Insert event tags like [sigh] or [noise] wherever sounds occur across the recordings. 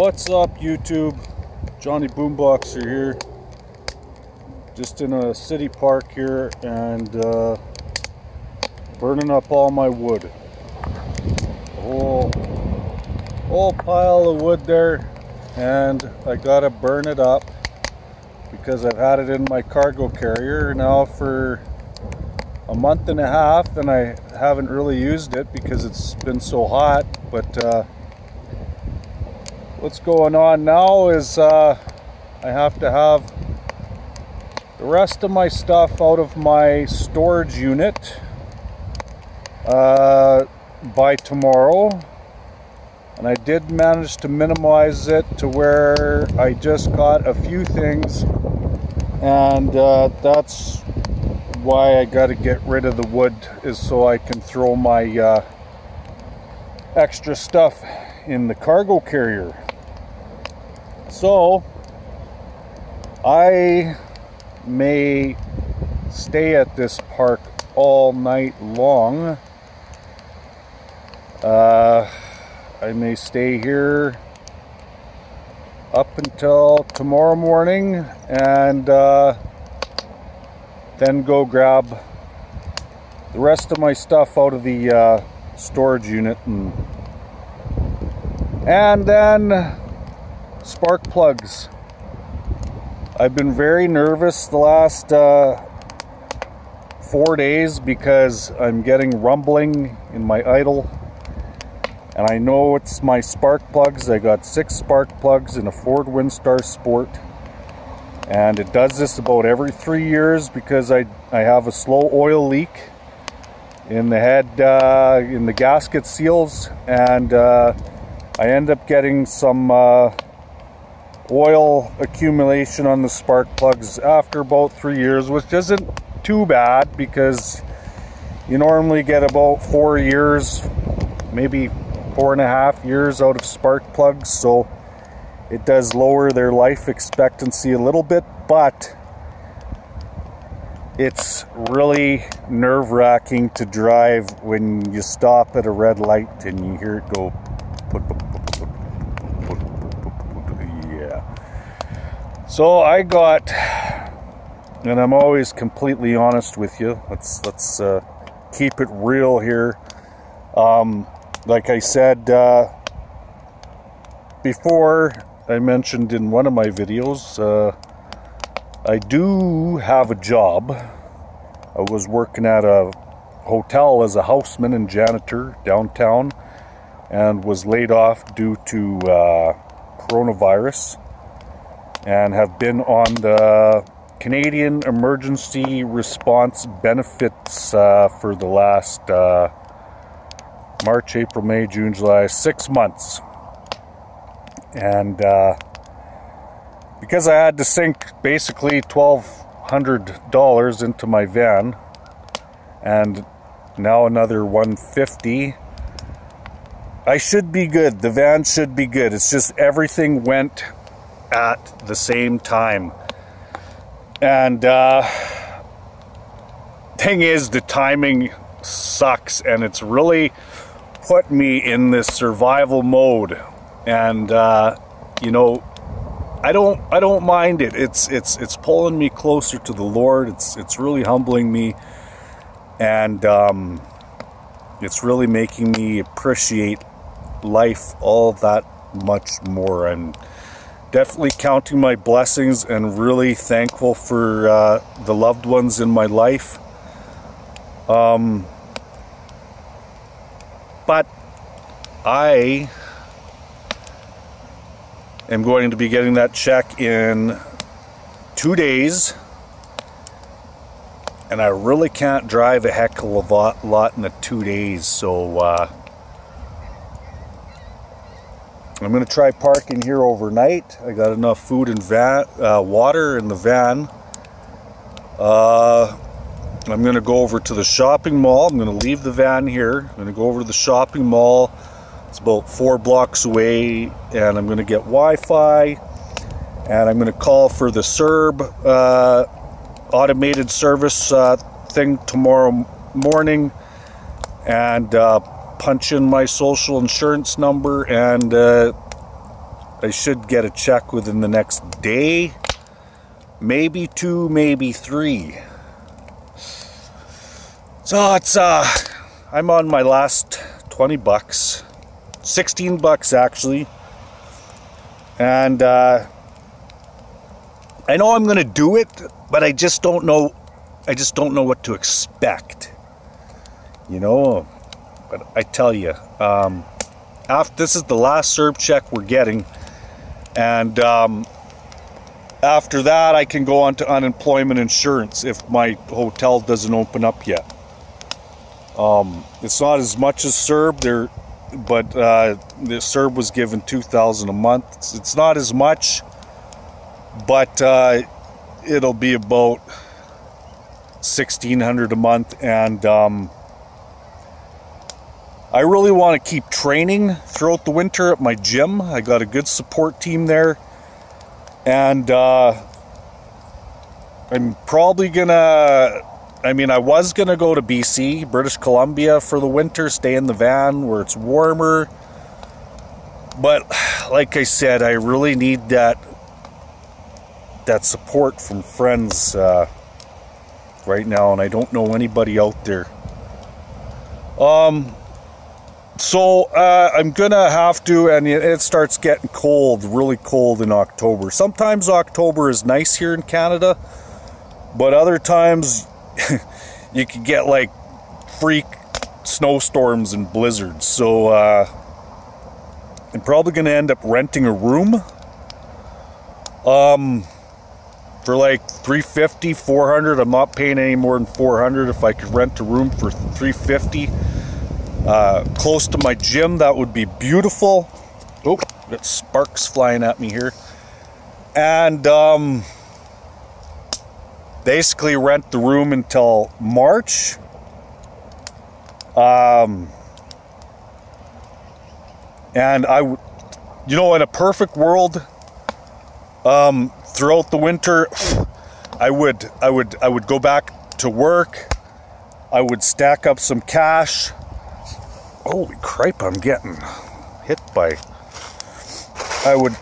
What's up YouTube? Johnny Boombad here. Just in a city park here and uh, burning up all my wood. Whole, whole pile of wood there and I gotta burn it up because I've had it in my cargo carrier now for a month and a half and I haven't really used it because it's been so hot but uh, what's going on now is uh, I have to have the rest of my stuff out of my storage unit uh, by tomorrow. And I did manage to minimize it to where I just got a few things. And uh, that's why I got to get rid of the wood is so I can throw my uh, extra stuff in the cargo carrier so I may stay at this park all night long. Uh, I may stay here up until tomorrow morning and uh, then go grab the rest of my stuff out of the uh, storage unit and and then spark plugs. I've been very nervous the last uh, four days because I'm getting rumbling in my idle and I know it's my spark plugs. I got six spark plugs in a Ford Windstar Sport and it does this about every three years because I, I have a slow oil leak in the head, uh, in the gasket seals and uh, I end up getting some uh, oil accumulation on the spark plugs after about three years, which isn't too bad because you normally get about four years, maybe four and a half years out of spark plugs. So it does lower their life expectancy a little bit, but it's really nerve wracking to drive when you stop at a red light and you hear it go So I got, and I'm always completely honest with you. Let's let's uh, keep it real here. Um, like I said uh, before, I mentioned in one of my videos, uh, I do have a job. I was working at a hotel as a houseman and janitor downtown, and was laid off due to uh, coronavirus and have been on the Canadian Emergency Response Benefits uh, for the last uh, March, April, May, June, July, six months. And uh, because I had to sink basically $1,200 into my van and now another 150 I should be good. The van should be good. It's just everything went at the same time. And uh, thing is, the timing sucks, and it's really put me in this survival mode. And uh, you know, I don't I don't mind it. It's it's it's pulling me closer to the Lord. It's it's really humbling me, and um, it's really making me appreciate life all that much more. And definitely counting my blessings and really thankful for uh, the loved ones in my life. Um, but I am going to be getting that check in two days. And I really can't drive a heck of a lot, lot in the two days. So, uh, I'm going to try parking here overnight. I got enough food and van, uh, water in the van. Uh, I'm going to go over to the shopping mall. I'm going to leave the van here. I'm going to go over to the shopping mall. It's about four blocks away and I'm going to get Wi-Fi and I'm going to call for the CERB uh, automated service uh, thing tomorrow morning and uh, punch in my social insurance number and uh, I should get a check within the next day, maybe two, maybe three. So it's uh, I'm on my last 20 bucks, 16 bucks actually, and uh, I know I'm gonna do it, but I just don't know. I just don't know what to expect. You know, but I tell you, um, after this is the last CERB check we're getting, and um, after that, I can go on to unemployment insurance if my hotel doesn't open up yet. Um, it's not as much as CERB there, but uh, the CERB was given 2,000 a month. It's, it's, not as much, but uh, it'll be about 1,600 a month, and um, I really want to keep training throughout the winter at my gym. I got a good support team there. And uh, I'm probably gonna, I mean, I was gonna go to BC, British Columbia for the winter, stay in the van where it's warmer. But like I said, I really need that that support from friends uh, right now, and I don't know anybody out there. Um, so uh, I'm gonna have to, and it starts getting cold, really cold in October. Sometimes October is nice here in Canada, but other times [laughs] you can get like freak snowstorms and blizzards. So uh, I'm probably gonna end up renting a room. Um, for like 350 400 i'm not paying any more than 400 if i could rent a room for 350 uh, close to my gym. That would be beautiful. Oh, got sparks flying at me here. And um, basically rent the room until March. Um, and I, you know, in a perfect world, um, throughout the winter, I would, I would, I would go back to work. I would stack up some cash Holy crap, I'm getting hit by. I would.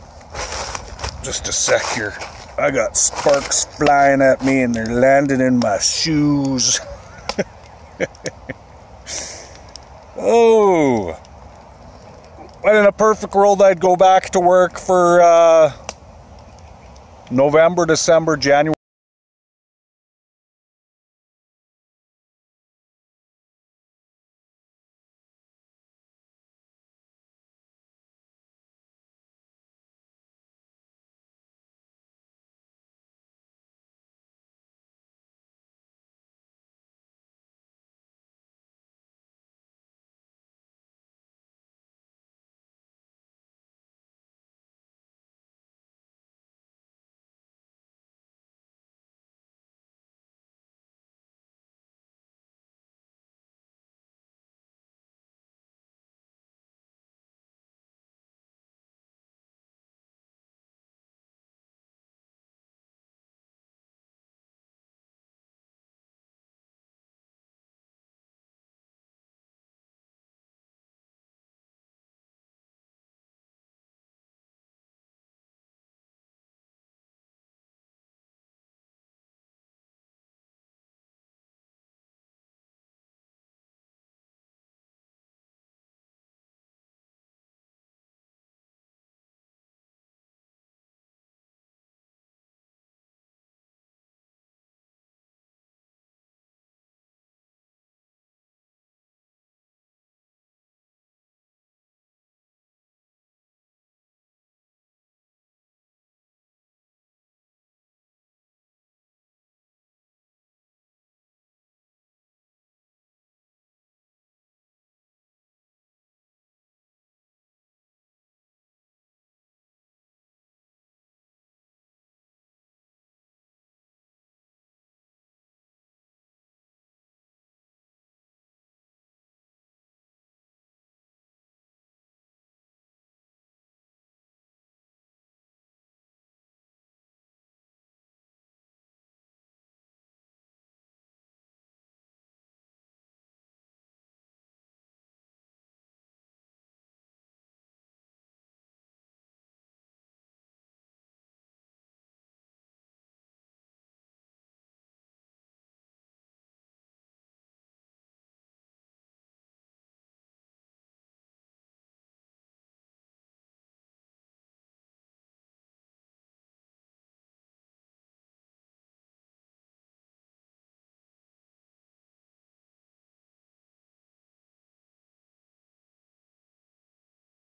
Just a sec here. I got sparks flying at me and they're landing in my shoes. [laughs] oh. But in a perfect world, I'd go back to work for uh, November, December, January.